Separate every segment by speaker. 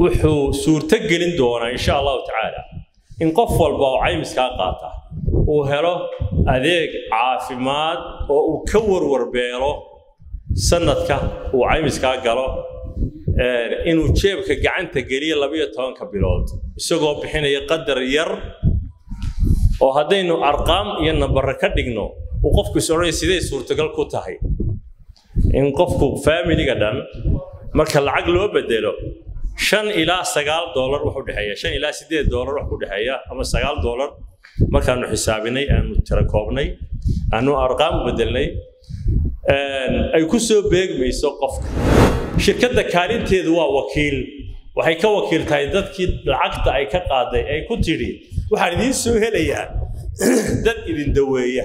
Speaker 1: wuxuu suurto gelin doonaa insha allahu tacaala in qof walba oo caymiskaa qaata uu helo adeeg caafimaad oo uu ka warwarbeelo sanadka uu caymiskaa galo inuu jeebka gacanta geliyo labiyo tobanka bilood isagoo bixinaya qadar yar oo haddaynu arqaam iyo nambare ka dhigno uu qofku is odhanaya siday suurtagal ku tahay in qofku faamiliga dhan marka lacag loo bedelo shan ilaa sagaal doolar wax u dhexeeya. Shan ilaa siddeed doolar wax u dhexeeya ama sagaal doolar markaanu xisaabinay aanu tira aanu arqaam u bedelnay ay ku soo beegmayso qofka. Shirkadda kaalinteedu waa wakiil. Waxay ka wakiil dadkii lacagta ay ka qaaday ay ku tidhi waxaan idiin soo helayaa dad idin daweeya.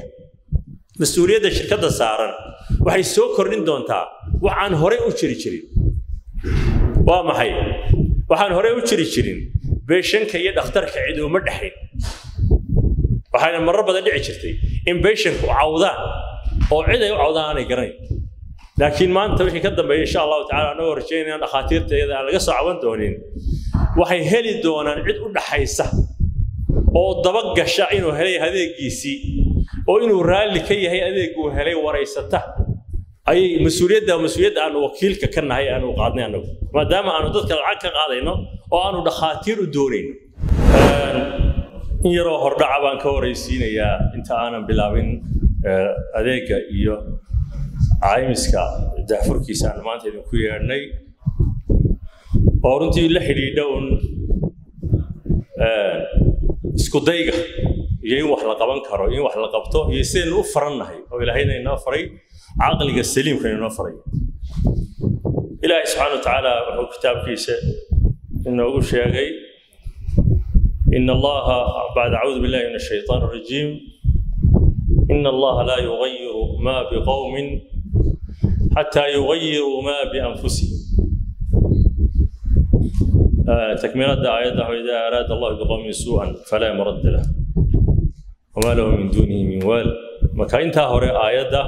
Speaker 1: Mas'uuliyadda shirkadda saaran. Waxay soo kordhin doontaa. Wax aan u jiri jirin waa maxay? Waxaan horey u jiri jirin beeshanka iyo dhakhtarka cid uma dhexayn waxayna marar badan dhici jirtay in beeshanku cawdaan oo cid ay u cawdaan aanay garanayn laakiin maanta wixii ka dambeeya insha allahu tacala annagoo rajaynayaan dhakhaatiirta aan laga soo caban doonin waxay heli doonaan cid u dhaxaysa oo daba gasha inuu helay adeegiisii oo inuu raalli ka yahay adeeguu helay waraysata ayay mas'uuliyadda mas'uuliyadda aanu wakiilka ka nahay aanu qaadnay annagu maadaama aanu dadka lacag ka qaadayno oo aanu dhakhaatiir u doonayno in yaroo hordhaca baan ka horaysiinayaa inta aanan bilaabin adeegga iyo caymiska daafurkiisa aan maanta idinku yeedhnay. Oo runtii la xidhiidha un isku dayga iyo in wax la qaban karo in wax la qabto iyo sidaynu u farannahay oo ilaahayna inoo faray caqliga saliimkan inoo farayo ilaahay subxaana watacaala wuxuu kitaabkiisa inoogu sheegay in allaha bacda acuudu billahi min ashaytaan rajiim. In allaha laa yugayiru ma biqowmin xataa yugayiruu ma bianfusihim takmiiladda aayadda idaa araada allahu biqowmin suucan falaa muradda lah wamaa lahu min duunihi min waal. Marka intaa hore aayadda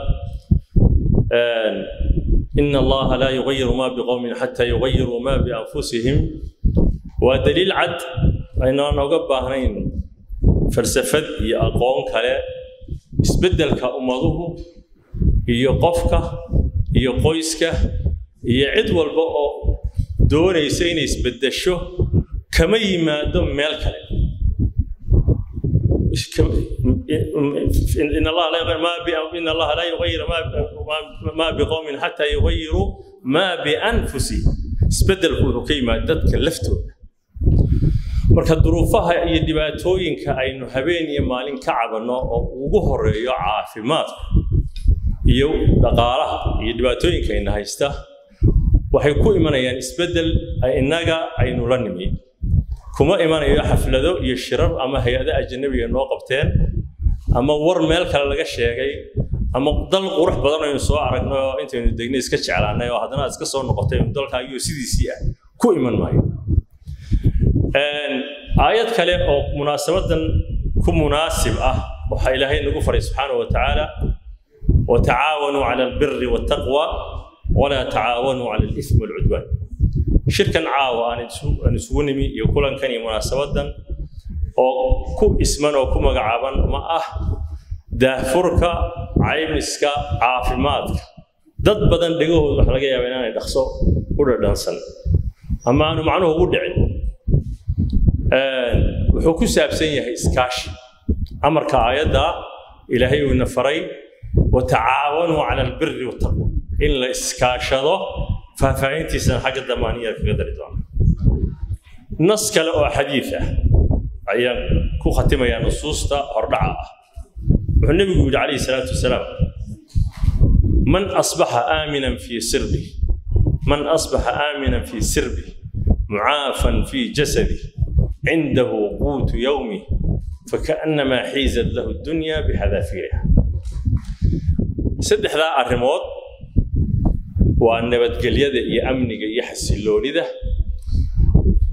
Speaker 1: ina allaha laa yugayiru maa biqowmin xataa yugayiruu maa bianfusihim waa daliil cad aynaan oga baahnayn farsafad iyo aqoon kale isbeddelka ummaduhu iyo qofka iyo qoyska iyo cid walba oo doonaysa inay isbeddesho kama yimaado meel kale إن الله لا يغير ما إن الله لا يغير ما ما بقوم حتى يغيروا ما بأنفسهم isbeddelku wuxuu ka yimaada dadka laftooda marka duruufaha iyo dhibaatooyinka aynu habeen iyo maalin ka cabanno oo ugu horeeyo caafimaadka iyo dhaqaalaha iyo dhibaatooyinka ayna haysta waxay ku imanayaan isbeddel innaga aynu la nimi kuma imanayo xaflado iyo shirar ama hay'ado ajanabiga noo qabteen ama war meel kale laga sheegay ama dal qurux badan aynu soo aragno oo intaynu degnay iska jeclaanay oo haddana iska soo noqotay dalkaagiyo sidiisii ah ku iman maayo. Aayad kale oo munaasabadan ku munaasib ah waxaa ilaahay nagu faray subxaanahu wa tacaala watacaawanuu cala albiri waltaqwa walaa tacaawanuu cala alismi walcudwaan shirkan caawa aan isugu nimi iyo kulankan iyo munaasabadan oo ku isman oo ku magacaaban ma ah daahfurka caymiska caafimaadka. Dad badan dhegahooda waxa laga yaaba inaanay dhaqso u dhadhansan ama aanu macnuhu ugu dhicin. Wuxuu ku saabsan yahay iskaashi. Amarka aayadda ilaahay uu ina faray watacaawanuu cala albiri wataqwa in la iskaashado faahfaahintiisana xagga damaaniya kaga dari doona nas kale oo xadiid ah ayaan ku khatimayaa nusuusta hordhaca ah wuxuu nebigu yidhi calayhi salaatu wasalaam man asbaxa aaminan fii sirbi man asbaxa aaminan fii sirbi mucaafan fii jasadi cindahu quutu yowmi fakaannamaa xiizat lahu dunya bixadaafiriha saddexdaa arrimood waa nabadgelyada iyo amniga iyo xasiloonida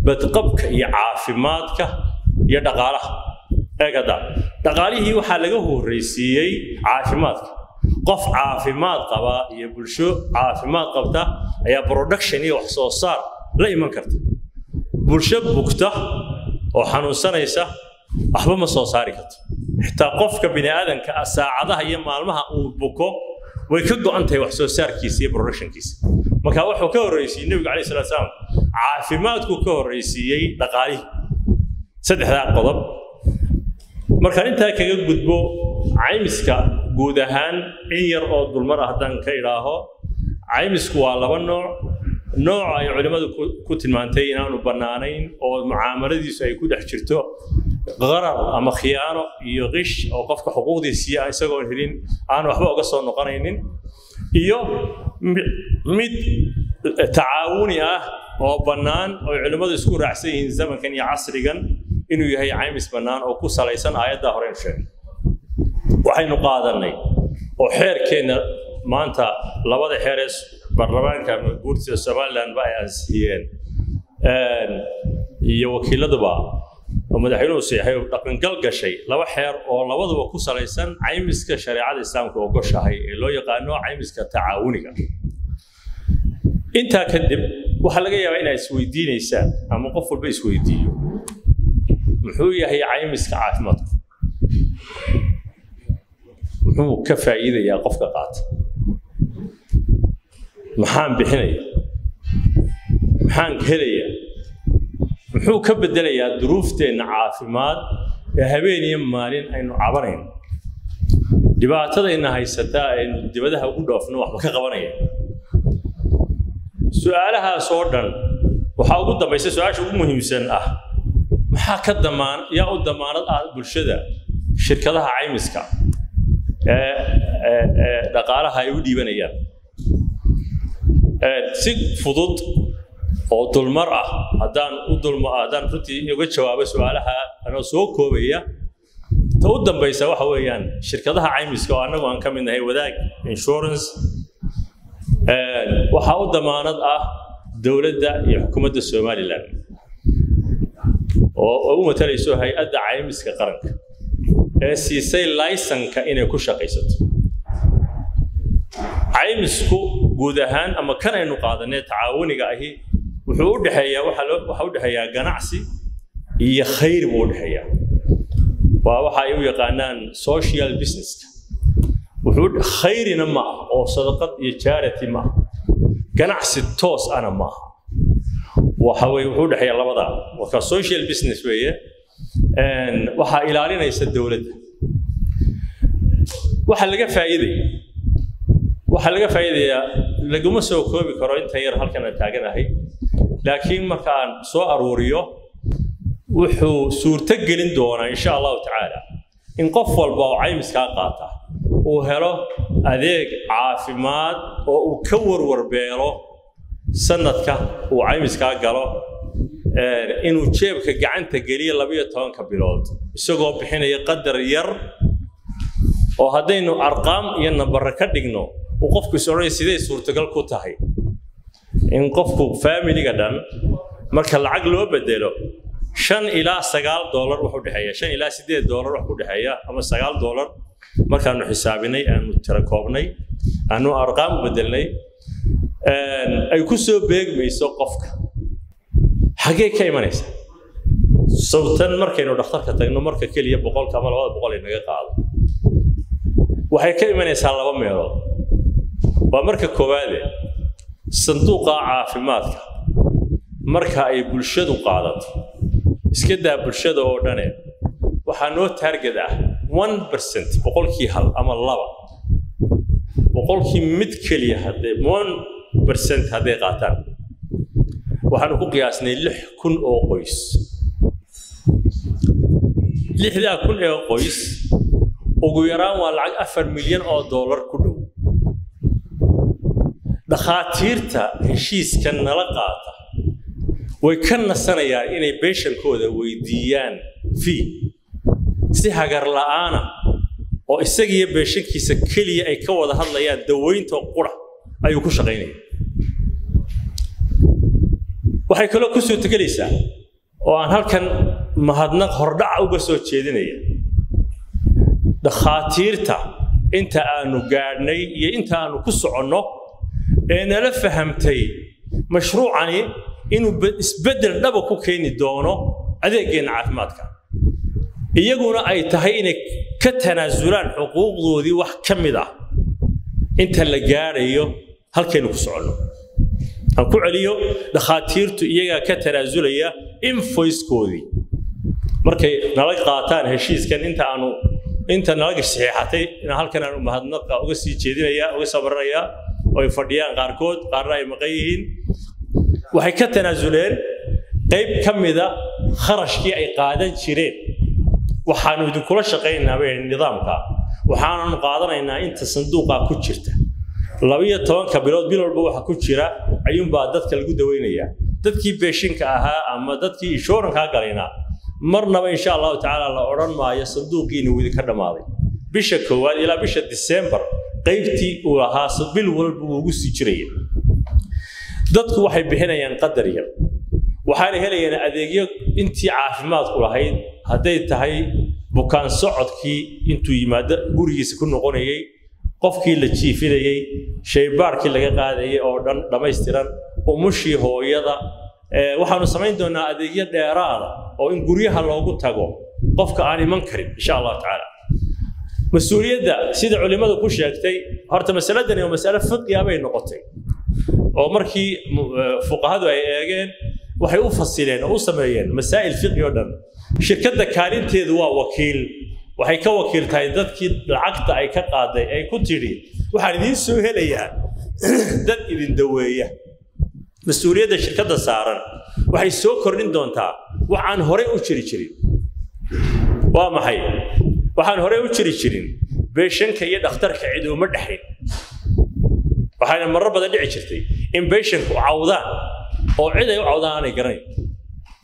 Speaker 1: badqabka iyo caafimaadka iyo dhaqaalaha. Eegada dhaqaalihii waxaa laga horreysiiyey caafimaadka. Qof caafimaad qabaa iyo bulsho caafimaad qabta ayaa production iyo wax soo saar la iman karta. Bulsho bugta oo xanuunsanaysa waxba ma soo saari karto. Xitaa qofka bini aadanka ah saacadaha iyo maalmaha uu buko way ka go'an tahay wax soo saarkiisa iyo productionkiisa marka wuxuu ka horreysiiyey nebigu calayhi salatu salaam caafimaadku ka horreysiiyey dhaqaalihii saddexdaa qodob. Markaan intaa kaga gudbo caymiska guud ahaan in yar oo dulmar ah haddaan ka idhaaho caymisku waa laba nooc. Nooc ay culimmadu ku tilmaantay inaanu bannaanayn oo mucaamaladiisu ay ku dhex jirto qarar ama khiyaano iyo qish oo qofka xuquuqdiisii ah isagoon helin aan waxba uga soo noqonaynin. Iyo mid tacaawuni ah oo bannaan oo culimmadu isku raacsan yihiin zamankan iyo casrigan inuu yahay caymis bannaan oo ku salaysan aayaddaa horeynu sheegay. Waxaynu qaadannay oo xeerkeenna maanta labada xeeree baarlamaanka guurtida somalilandba ay ansixiyeen iyo wakiiladuba oo madaxweynuhu seexay dhaqangal gashay laba xeer oo labaduba ku salaysan caymiska shareecada islaamka oo goshahay ee loo yaqaano caymiska tacaawuniga. Intaa kadib waxaa laga yaabaa inaad isweydiinaysaan ama qof walba isweydiiyo. Muxuu yahay caymiska caafimaadku muxuu ka faa'iidayaa qofka qaata? Maxaan bixinaya maxaan helaya muxuu ka beddelayaa duruufteenna caafimaad ee habeen iyo maalin aynu cabanayno dhibaatadayna haysataa aynu dibadaha ugu dhoofno waxba ka qabanaya su'aalahaas oo dhan waxaa ugu dambaysa su'aasha ugu muhiimsan ah maxaa ka damaan yaa u damaanad ah bulshada shirkadaha caymiska ee dhaqaalaha ay u dhiibanayaan? Si fudud oo dulmar ah. Haddaan u dulma haddaan runtii uga jawaabo su'aalaha anoo soo koobaya ta u dambaysa waxa weeyaan shirkadaha caymiska oo annagu aan ka mid nahay wadaag insurance waxaa u damaanad ah dowladda iyo xukuumadda somalilan oo u matalayso hay'adda caymiska qaranka ee siisay laysanka inay ku shaqaysato. Caymisku guud ahaan ama kan aynu qaadanee tacaawuniga ahi wuxuu u dhexeeyaa waxa u dhexeeyaa ganacsi iyo khayr buu u dhexeeyaa waa waxa ay u yaqaanaan social businesska wuxuu khayrina ma ah oo sadaqad iyo charity ma ah ganacsi toos ana ma aha. Waxa weye wuxuu dhexeeyaa labadaa marka social business weeye waxaa ilaalinaysa dowladda. Waxa laga faa'iidaya waxaa laga faa'iidayaa laguma soo koobi karo inta yar halkan taaganahay laakiin markaan soo aruuriyo wuxuu suurto gelin doonaa insha allahu tacaala in qof walba oo caymiskaa qaata uu helo adeeg caafimaad oo uu ka warwarbeelo sanadka uu caymiskaa galo inuu jeebka gacanta geliyo labayo tobanka bilood isagoo bixinaya qadar yar oo haddaynu arqaam iyo nambare ka dhigno uu qofku is odhanaya siday suurtagal ku tahay in qofku faamiliga dhan marka lacag loo bedelo shan ilaa sagaal doolar wax u dhexeeya. Shan ilaa siddeed doolar wax ku dhexeeya ama sagaal doolar markaanu xisaabinay aanu tira koobnay aanu arqaam u bedelnay ay ku soo beegmayso qofka. Xaggee ka imanaysa? Sawtan markaynu dhakhtarka tagno marka keliya boqolka ama labada boqol ay qaado. Waxay ka imanaysaa laba meelood. Waa marka koowaade sanduuqa caafimaadka. Marka ay bulshadu qaadato iska daa bulshada oo dhane waxaa noo taarget ah one percent boqolkii hal ama laba. Boqolkii mid keliya haddee one percent hadday qaataan. Waxaanu ku qiyaasnay lix kun oo qoys. Lixdaa kun ee qoys ugu yaraan waa lacag afar milyan oo dollar ku dhow dhakhaatiirta heshiiskan nala qaata. Way ka nasanayaan inay beeshankooda weydiiyaan fii si hagar la'aana oo isagiiyo beeshankiisa keliya ay ka wada hadlayaan daweynta qura ayuu ku shaqaynaya waxay kaloo ku suurtogelaysaa oo aan halkan mahadnaq hordhaca uga soo jeedinaya. Dhakhaatiirta inta aanu gaadhnay iyo inta aanu ku soconno ee nala fahamtay mashruucani inuu isbeddel dhaba ku keeni doono adeegeenna caafimaadka. Iyaguna ay tahay inay ka tanaasulaan xuquuqdoodii wax ka mid ah. Inta la gaadhayo halkaynu ku soconno. Aan ku celiyo dhakhaatiirtu iyagaa ka tanaasulaya infoyskoodii. Markay nala qaataan heshiiskan inta aanu inta nalaga saxiixatay halkan aanu mahadnaqa uga sii jeedinayaa uga sabaranayaa oo ay fadhiyaan qaarkood qaarna ay maqan yihiin. Waxay ka tanaasuleen qayb ka mida kharashkii ay qaadan jireen. Waxaanu idinkula shaqaynaynaa bay nidaamka. Waxaananu qaadanaynaa inta sanduuqa ku jirta. Labiyo tobanka bilood bil walba waxa ku jira ayuunbaa dadka lagu daweynayaa. Dadkii beeshinka ahaa ama dadkii inshurankaa galaynaa. Marnaba insha allahu tacaala la odhan maayo sanduuqiina wuu idinka dhammaaday bisha koowaad ilaa bisha disembar qaybtii uu lahaa bil walba wuu ugu sii jiraya dadku waxay bixinayaan qadar yar. Waxaana helayaan adeegyo intii caafimaadku lahayd hadday tahay bukaan socodkii intuu yimaado gurigiisa ku noqonayay qofkii la jiifinayey shaybaarkii laga qaadayay oo dhan dhammaystiran umushii hooyada. Waxaanu samayn doonaa adeegyo dheeraada oo in guryaha loogu tago qofka aan iman karin insha allahu tacaala mas'uuliyadda sida culimmadu ku sheegtay horta masaladani waa masale fiqiya bay noqotay. Oo markii fuqahadu ay eegeen waxay u fasileen oo u sameeyeen masaa'il fiqi oo dhan. Shirkadda kaalinteedu waa wakiil. Waxay ka wakiil dadkii lacagta ay ka qaaday ay ku tidhi waxaan idiin soo helayaa dad idin daweeya. Mas'uuliyadda shirkadda saaran waxay soo kordhin doontaa wax aan u jiri jirin. Waa maxay waxaan horey u jiri jirin beeshanka iyo dhakhtarka cid uma dhexayn waxaana marar badan dhici jirtay in beeshanku cawdaan oo cid ay u cawdaan aanay garanayn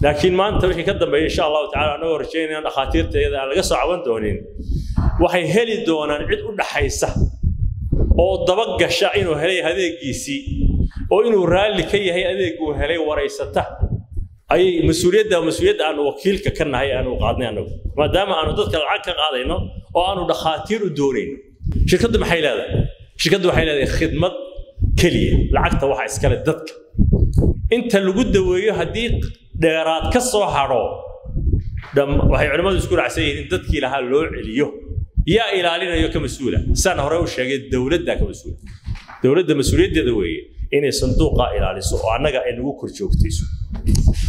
Speaker 1: laakiin maanta wixii ka dambeeya insha allahu tacala annagoo rajaynayaan dhakhaatiirta aan laga soo caban doonin waxay heli doonaan cid u dhaxaysa oo daba gasha inuu helay adeegiisii oo inuu raalli ka yahay adeeguu helay waraysata ayay mas'uuliyadda mas'uuliyadda aanu wakiilka ka nahay aanu qaadnay annagu maadaama aanu dadka lacag ka qaadayno oo aanu dhakhaatiir u doonayno. Shirkaddu maxay leedahay? Shirkaddu waxay leedahay khidmad keliya. Lacagta waxa iskale dadka. Inta lagu daweeyo haddii dheeraad ka soo hadho waxay culimmadu isku raacsan yihiin in dadkii lahaa loo celiyo. Yaa ilaalinayo ka mas'uula. Saan hore u sheegay dowladdaa ka mas'uula. Dowladda mas'uuliyaddeeda weeye inay sanduuqa ilaaliso oo annaga ay nagu kor joogtayso.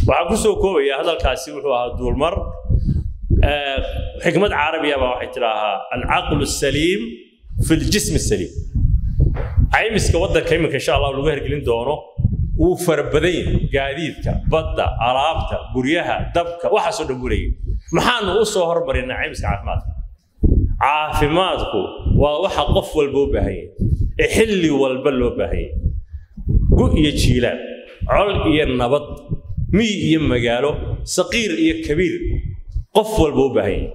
Speaker 1: Waxaan ku soo koobayaa hadalkaasi wuxuu ahaa duulmar. Xikmad carabiya baa waxay tidhaahaa alcaqlu saliim fi ljism saliim caymiska waddanka iminka insha allah lagu hergelin doono wuu farabadan yahay gaadiidka badda alaabta guryaha dabka waxaasoo dhan buu leeyahay. Maxaanu u soo hormarinaa caymiska caafimaadka? Caafimaadku waa waxa qof walba u baahan yahay. Ee xilli walba loo baahan yahay gu iyo jiilaan col iyo nabad miy iyo magaalo saqiir iyo kabiir qof walba u baahan yahay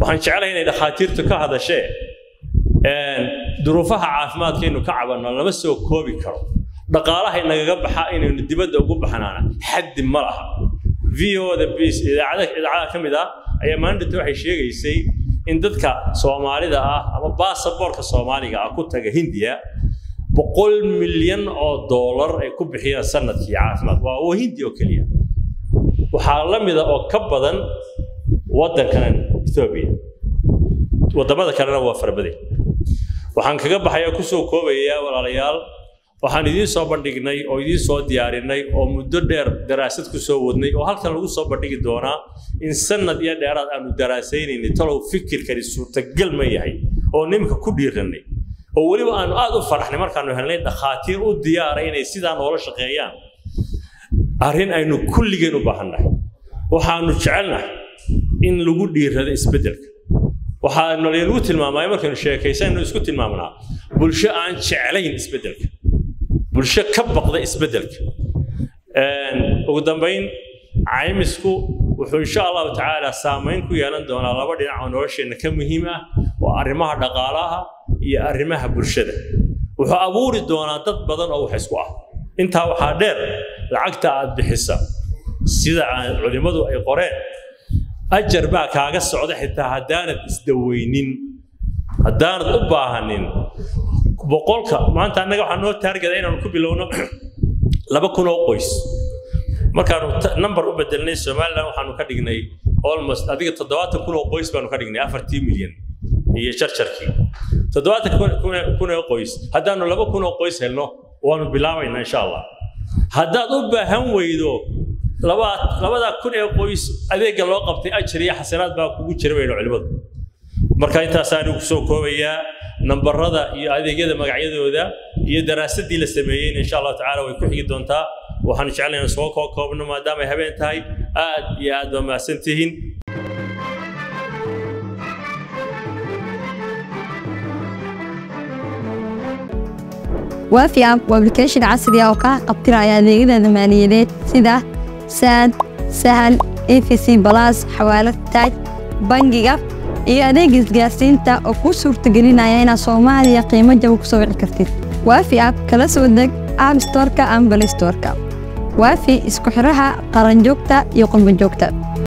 Speaker 1: waxaan jeclahay inay dhakhaatiirtu ka hadashee duruufaha caafimaadkaynu ka cabanno lama soo koobi karo. Dhaqaalahay nagaga baxa inaynu dibadda ugu baxnaana xaddi ma laha. V o da bis idaacada idaacada ka mid ah ayaa maalinta waxay sheegaysay in dadka soomaalida ah ama baasaboorka soomaaliga ah ku taga hindiya boqol milyan oo doolar ay ku bixiyaan sannadkii caafimaad. Waa hindi oo keliya. Waxaa la mida oo ka badan waddankan ethoobia waddamada kalena waa farabaday waxaan kaga baxayaa ku soo koobayaa walaalayaal. Waxaan idiin soo bandhignay oo idiin soo diyaarinay oo muddo dheer daraasad ku soo wadnay oo halkan lagu soo bandhigi doonaa in sanad iyo dheeraad aanu daraasaynayni talow fikirkani suurtagal ma yahay oo nimanka ku dhiiranay oo weliba aanu aad u faraxnay markaanu helnay dhakhaatiir u diyaaray inay sidaa noola shaqeeyaan. Arrin aynu kulligeen u baahannahay waxaanu jecelnahay in lagu dhiirado isbeddelka. Waxaanu lagu tilmaamay markaynu sheekaysaynu isku tilmaamnaa bulsho aan jeclayn isbeddelka. Bulsho ka baqda isbeddelka. Ugu dambayn caymisku wuxuu insha allahu tacaala saamayn ku yeelan doonaa laba dhinac oo nolosheenna ka muhiim ah oo arrimaha dhaqaalaha iyo arrimaha bulshada. Wuxuu abuuri doonaa dad badan oo wax isku ah. Intaa waxaa dheer lacagta aad bixisa sida culimmadu ay qoreen ajar baa kaaga socda xitaa haddaanad isdaweynin. Haddaanad u baahanin boqolka maanta annaga waxaa noo taargeda inaanu ku bilowno laba kun oo qoys. Markaanu number u bedelnay somaliland waxaanu ka dhignay almost adiga toddobaatan kun oo qoys baanu ka dhignay afartii milyan iyo jarjarkii toddobaatan kun oo qoys haddaanu laba kun oo qoys helno waanu bilaabaynaa insha allah haddaad u baahan weydo labadaa kun ee qoys adeegga loo qabtay ajar iyo xasanaad baa kugu jira bayno culimmadu marka intaasaanu ku soo koobayaa nambarada iyo adeegyada magacyadooda iyo daraasadii la sameeyeyna insha allahu tacaala way ku xigi doontaa waxaanu jeclayn soo koo koobno maadaama ay habeen tahay aad iyo aad baa mahadsantihiin
Speaker 2: waafi app waa application casri ah oo kaa qabtiraya adeegyada maaliyadeed sida saad sahal efc balas xawaalad taaj bangiga iyo adeega isgaarsiinta oo kuu suurtagelinaya inaad soomaaliya qiimo jaba ku soo wici kartid waafi app kala soo deg app storeka ama balistoreka waafi isku xidhaha qaranjoogta iyo qurbanjoogta